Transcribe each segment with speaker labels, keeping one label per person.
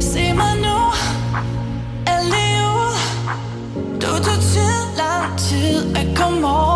Speaker 1: Se mig nu, er livet Du tog tid, lang tid at komme over.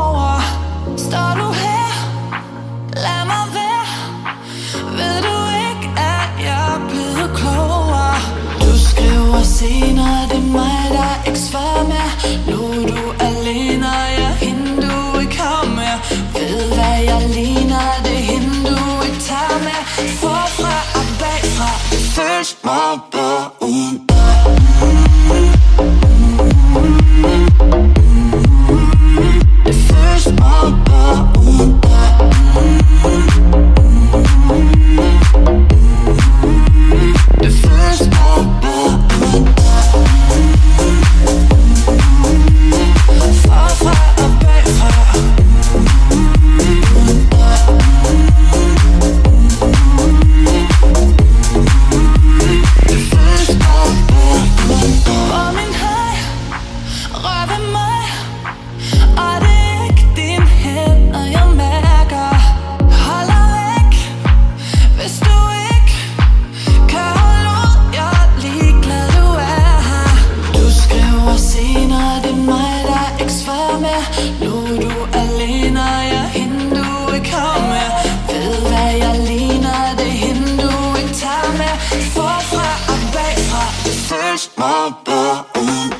Speaker 1: Det mig, der er eksfar med. Nu er du alene, og jeg er hende, du ikke har med. Ved hvad jeg ligner, det er hende, du ikke tager med. Forfra og bagfra, det føles meget bedre ud.